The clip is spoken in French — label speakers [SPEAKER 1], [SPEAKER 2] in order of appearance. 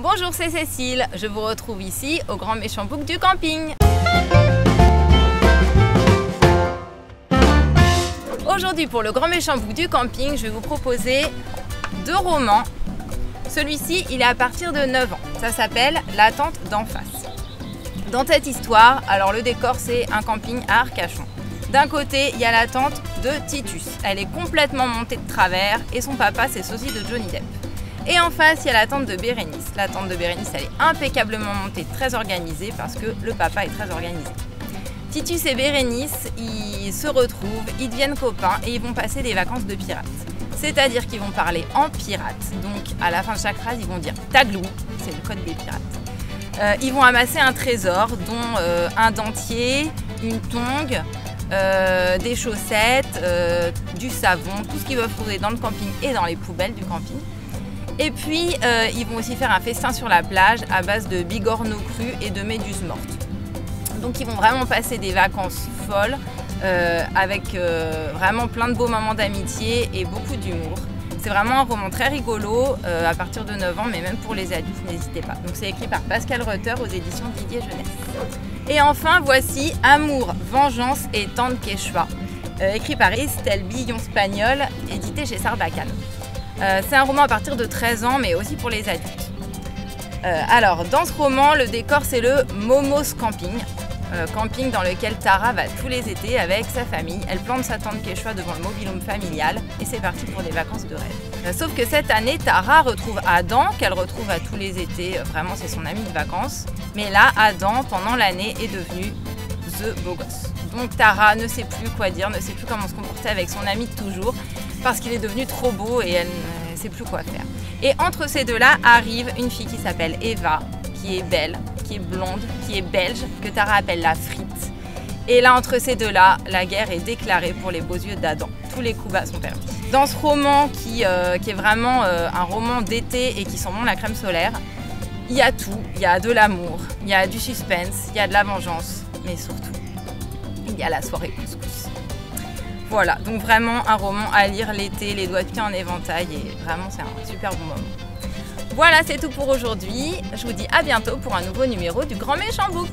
[SPEAKER 1] Bonjour, c'est Cécile. Je vous retrouve ici au Grand Méchant Book du camping. Aujourd'hui, pour le Grand Méchant Book du camping, je vais vous proposer deux romans. Celui-ci, il est à partir de 9 ans. Ça s'appelle La tente d'en face. Dans cette histoire, alors le décor, c'est un camping à Arcachon. D'un côté, il y a la tente de Titus. Elle est complètement montée de travers et son papa, c'est sosie de Johnny Depp. Et en face, il y a la tente de Bérénice. La tente de Bérénice, elle est impeccablement montée, très organisée parce que le papa est très organisé. Titus et Bérénice, ils se retrouvent, ils deviennent copains et ils vont passer des vacances de pirates. C'est-à-dire qu'ils vont parler en pirate. Donc à la fin de chaque phrase, ils vont dire Tagloui, c'est le code des pirates. Euh, ils vont amasser un trésor, dont euh, un dentier, une tongue, euh, des chaussettes, du savon, tout ce qu'ils peuvent trouver dans le camping et dans les poubelles du camping. Et puis, euh, ils vont aussi faire un festin sur la plage à base de bigorneaux crus et de méduses mortes. Donc, ils vont vraiment passer des vacances folles euh, avec euh, vraiment plein de beaux moments d'amitié et beaucoup d'humour. C'est vraiment un roman très rigolo à partir de 9 ans, mais même pour les adultes, n'hésitez pas. Donc, c'est écrit par Pascal Rutter aux éditions Didier Jeunesse. Et enfin, voici Amour, Vengeance et Tante Quechua, écrit par Estelle Billon Spagnol, édité chez Sarbacane. Euh, c'est un roman à partir de 13 ans, mais aussi pour les adultes. Euh, alors, dans ce roman, le décor, c'est le Momos Camping. Euh, camping dans lequel Tara va tous les étés avec sa famille. Elle plante sa tente quechua devant le mobilhome familial et c'est parti pour des vacances de rêve. sauf que cette année, Tara retrouve Adam, qu'elle retrouve à tous les étés. Vraiment, c'est son ami de vacances. Mais là, Adam, pendant l'année, est devenu The Beau Gosse. Donc Tara ne sait plus quoi dire, ne sait plus comment se comporter avec son ami de toujours parce qu'il est devenu trop beau et elle ne sait plus quoi faire. Et entre ces deux-là arrive une fille qui s'appelle Eva, qui est belle, qui est blonde, qui est belge, que Tara appelle la frite. Et là, entre ces deux-là, la guerre est déclarée pour les beaux yeux d'Adam. Tous les coups sont perdus. Dans ce roman qui, euh, est vraiment euh, un roman d'été et qui sent bon la crème solaire, il y a tout. Il y a de l'amour, il y a du suspense, il y a de la vengeance, mais surtout, il y a la soirée couscous. Voilà, donc vraiment un roman à lire l'été, les doigts de pied en éventail et vraiment c'est un super bon moment. Voilà, c'est tout pour aujourd'hui. Je vous dis à bientôt pour un nouveau numéro du Grand Méchant Book.